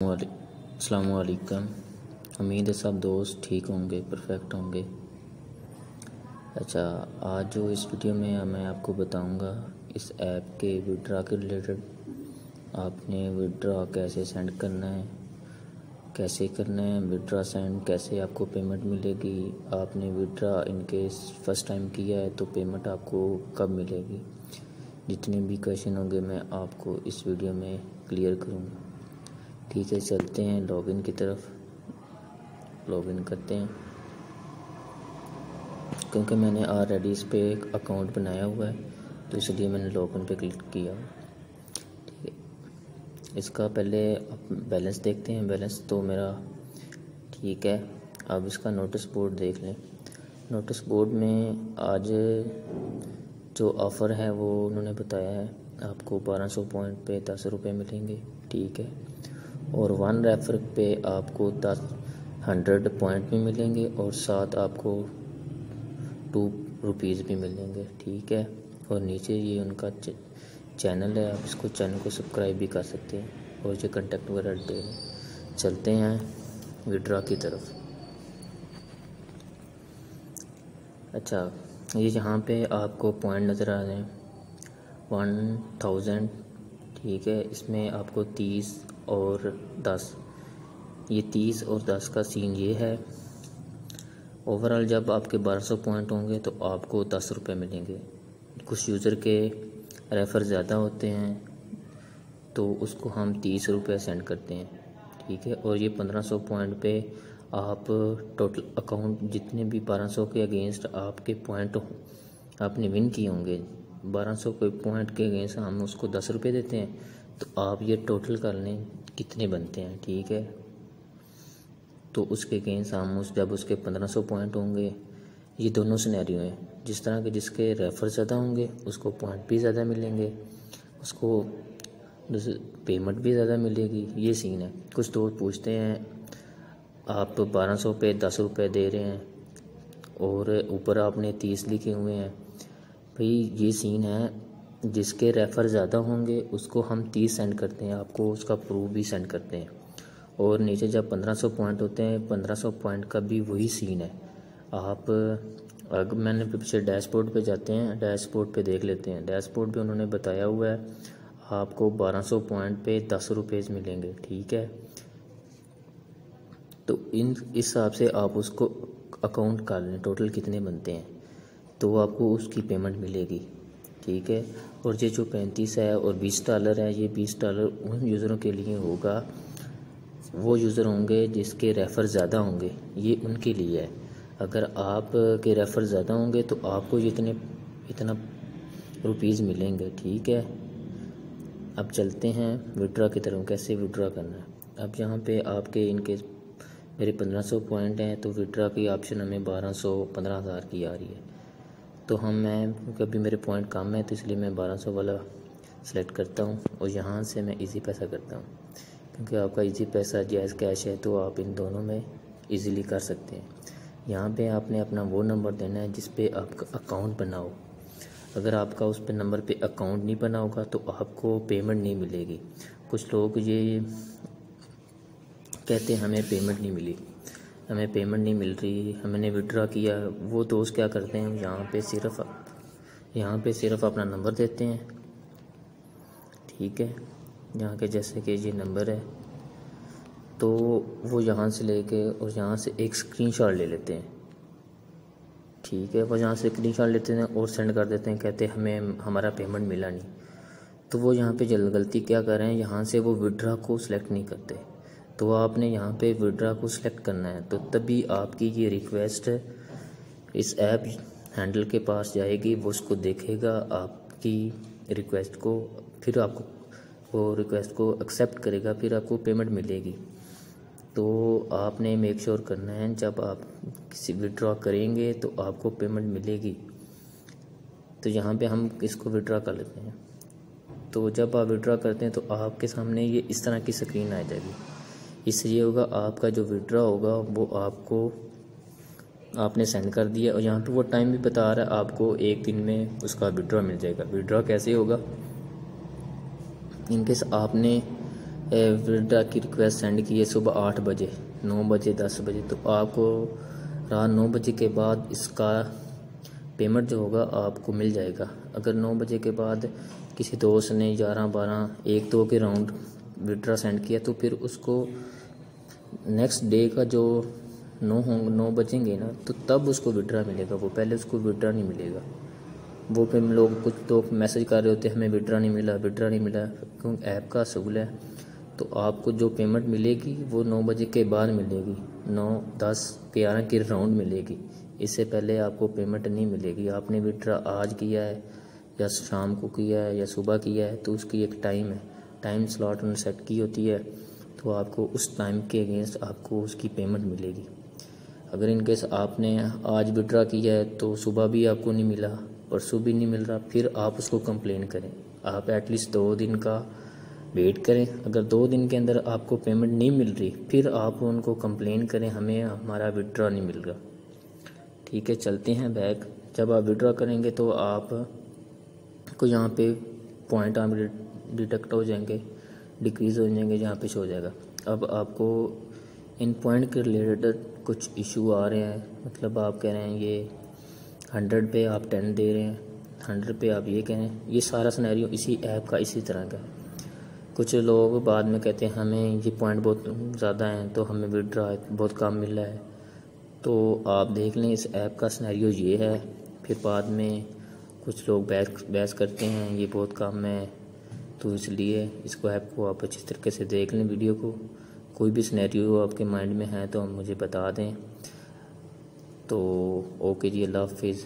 असलकम उम्मीद है सब दोस्त ठीक होंगे परफेक्ट होंगे। अच्छा आज जो इस वीडियो में मैं आपको बताऊँगा, इस ऐप के विड्रा के रिलेटेड आपने विड्रा कैसे सेंड करना है, कैसे करना है विड्रा सेंड कैसे आपको पेमेंट मिलेगी, आपने विड्रा इनकेस फ़र्स्ट टाइम किया है तो पेमेंट आपको कब मिलेगी? जितने भी क्वेश्चन होंगे मैं आपको इस वीडियो में क्लियर करूँगा। ठीक है, चलते हैं लॉगिन की तरफ़। लॉगिन करते हैं। क्योंकि मैंने ऑलरेडी इस पर एक अकाउंट बनाया हुआ है तो इसलिए मैंने लॉगिन पे क्लिक किया। ठीक है। इसका पहले बैलेंस देखते हैं। बैलेंस तो मेरा ठीक है। अब इसका नोटिस बोर्ड देख लें। नोटिस बोर्ड में आज जो ऑफ़र है, वो उन्होंने बताया है, आपको 1200 पॉइंट पे दस रुपये मिलेंगे। ठीक है। और वन रेफर पे आपको दस हंड्रेड पॉइंट भी मिलेंगे और साथ आपको टू रुपीज़ भी मिलेंगे, ठीक है? और नीचे ये उनका चैनल है, आप इसको चैनल को सब्सक्राइब भी कर सकते हैं और ये कंटेक्ट वगैरह दे चलते हैं विड्रा की तरफ़। अच्छा ये यहाँ पे आपको पॉइंट नज़र आ रहे हैं। वन थाउज़ेंड ठीक है? इसमें आपको तीस और दस। ये तीस और दस का सीन ये है। ओवरऑल जब आपके बारह सौ पॉइंट होंगे तो आपको दस रुपये मिलेंगे। कुछ यूज़र के रेफ़र ज़्यादा होते हैं तो उसको हम तीस रुपये सेंड करते हैं। ठीक है? और ये पंद्रह सौ पॉइंट पे आप टोटल अकाउंट जितने भी बारह सौ के अगेंस्ट आपके पॉइंट आपने विन किए होंगे, बारह सौ के पॉइंट के अगेंस्ट हम उसको दस रुपये देते हैं। तो आप ये टोटल कर लें कितने बनते हैं, ठीक है? तो उसके अगेंस्ट हम जब उसके पंद्रह सौ पॉइंट होंगे, ये दोनों सिनेरियो हैं। जिस तरह के जिसके रेफ़र ज़्यादा होंगे, उसको पॉइंट भी ज़्यादा मिलेंगे, उसको पेमेंट भी ज़्यादा मिलेगी, ये सीन है। कुछ दोस्त पूछते हैं, आप बारह सौ पे दस रुपये दे रहे हैं, और ऊपर आपने तीस लिखे हुए हैं। भाई, ये सीन है जिसके रेफ़र ज़्यादा होंगे, उसको हम तीस सेंड करते हैं, आपको उसका प्रूफ भी सेंड करते हैं। और नीचे जब पंद्रह सौ पॉइंट होते हैं, पंद्रह सौ पॉइंट का भी वही सीन है। आप अगर मैंने पीछे डैशबोर्ड पे जाते हैं डैशबोर्ड पे देख लेते हैं। डैशबोर्ड पे उन्होंने बताया हुआ है, आपको बारह सौ पॉइंट पे दस रुपये मिलेंगे, ठीक है? तो इन, इस हिसाब से आप उसको अकाउंट कर लें टोटल कितने बनते हैं। तो आपको उसकी पेमेंट मिलेगी। ठीक है? और ये जो पैंतीस है और बीस डॉलर है, ये बीस डॉलर उन यूज़रों के लिए होगा। वो यूज़र होंगे जिसके रेफ़र ज़्यादा होंगे। ये उनके लिए है। अगर आप के रेफ़र ज़्यादा होंगे तो आपको इतने इतना रुपीज़ मिलेंगे। ठीक है? अब चलते हैं विड्रा की तरफ़। कैसे विड्रा करना है? अब यहाँ पे आपके इनके, मेरे पंद्रह सौ पॉइंट हैं तो विड्रा की ऑप्शन हमें बारह सौ, पंद्रह हज़ार की आ रही है। तो हम मैं क्योंकि अभी मेरे पॉइंट कम है तो इसलिए मैं 1200 वाला सेलेक्ट करता हूँ और यहाँ से मैं इजी पैसा करता हूँ। क्योंकि आपका इजी पैसा जायज़ कैश है तो आप इन दोनों में इजीली कर सकते हैं। यहाँ पे आपने अपना वो नंबर देना है जिस पे आपका अकाउंट बना हो। अगर आपका उस पे नंबर पे अकाउंट नहीं बना होगा तो आपको पेमेंट नहीं मिलेगी। कुछ लोग ये कहते हैं, हमें पेमेंट नहीं मिली। हमें पेमेंट नहीं मिल रही, हमने विड्रा किया, वो दोस्त क्या करते हैं यहाँ पे सिर्फ़, यहाँ पे सिर्फ़ अपना नंबर देते हैं। ठीक है? यहाँ के जैसे कि ये नंबर है तो वो यहाँ से लेके और यहाँ से एक स्क्रीनशॉट ले लेते हैं। ठीक है? वो यहाँ से स्क्रीनशॉट लेते हैं और सेंड कर देते हैं, कहते हैं, हमें, हमारा पेमेंट मिला नहीं। तो वो यहाँ पे जल्द गलती क्या कर रहे हैं? यहाँ से वो विड्रा को सिलेक्ट नहीं करते। तो आपने यहाँ पे विड्रा को सिलेक्ट करना है। तो तभी आपकी ये रिक्वेस्ट इस ऐप हैंडल के पास जाएगी, वो उसको देखेगा, आपकी रिक्वेस्ट को, फिर आपको, वो रिक्वेस्ट को एक्सेप्ट करेगा, फिर आपको पेमेंट मिलेगी। तो आपने मेक श्योर sure करना है, जब आप किसी विड्रॉ करेंगे तो आपको पेमेंट मिलेगी। तो यहाँ पे हम इसको विड्रॉ कर लेते हैं। तो जब आप विड्रॉ करते हैं तो आपके सामने ये इस तरह की स्क्रीन आ जाएगी। इससे ये होगा, आपका जो विड्रा होगा, वो आपको, आपने सेंड कर दिया और यहाँ पे वो टाइम भी बता रहा है, आपको एक दिन में उसका विड्रा मिल जाएगा। विड्रा कैसे होगा? इनकेस आपने विड्रा की रिक्वेस्ट सेंड की है सुबह आठ बजे, नौ बजे, दस बजे तो आपको रात नौ बजे के बाद इसका पेमेंट जो होगा, आपको मिल जाएगा। अगर नौ बजे के बाद किसी दोस्त ने ग्यारह बारह, एक दो के राउंड विड्रा सेंड किया तो फिर उसको नेक्स्ट डे का जो नौ होंगे नौ बजेंगे ना तो तब उसको विड्रा मिलेगा वो। पहले उसको विड्रा नहीं मिलेगा। वो फिर लोग कुछ तो मैसेज कर रहे होते हैं, हमें विड्रा नहीं मिला विड्रा नहीं मिला क्योंकि ऐप का असूल है। तो आपको जो पेमेंट मिलेगी, वो नौ बजे के बाद मिलेगी। नौ, दस, ग्यारह के राउंड मिलेगी। इससे पहले आपको पेमेंट नहीं मिलेगी। आपने विड्रा आज किया है, या शाम को किया है, या सुबह किया है तो उसकी एक टाइम है। टाइम स्लॉट उन्होंने सेट की होती है तो आपको उस टाइम के अगेंस्ट आपको उसकी पेमेंट मिलेगी। अगर इनकेस आपने आज विड्रा किया है तो सुबह भी आपको नहीं मिला, परसों भी नहीं मिल रहा, फिर आप उसको कंप्लेन करें। आप एटलीस्ट दो दिन का वेट करें। अगर दो दिन के अंदर आपको पेमेंट नहीं मिल रही, फिर आप उनको कंप्लेन करें, हमें हमारा विड्रा नहीं मिल रहा। ठीक है, चलते हैं बैक जब आप विड्रा करेंगे तो आप को यहाँ पे पॉइंट आप डिटेक्ट हो जाएँगे, डिक्रीज़ हो जाएँगे, जहाँ पे शो हो जाएगा। अब आपको इन पॉइंट के रिलेटेड कुछ इशू आ रहे हैं। मतलब आप कह रहे हैं ये हंड्रेड पे आप टेन दे रहे हैं हंड्रेड पे आप ये कह रहे हैं। ये सारा स्नैरियो इसी ऐप का इसी तरह का है। कुछ लोग बाद में कहते हैं, हमें ये पॉइंट बहुत ज़्यादा हैं तो हमें विड्रा बहुत कम मिल रहा है। तो आप देख लें, इस ऐप का स्नैरियो ये है। फिर बाद में कुछ लोग बहस बहस करते हैं, ये बहुत कम है तो इसलिए इसको ऐप को आप अच्छी तरीके से देख लें वीडियो को। कोई भी स्नैरियो आपके माइंड में है तो मुझे बता दें। तो ओके जी, अल्लाह हाफिज़।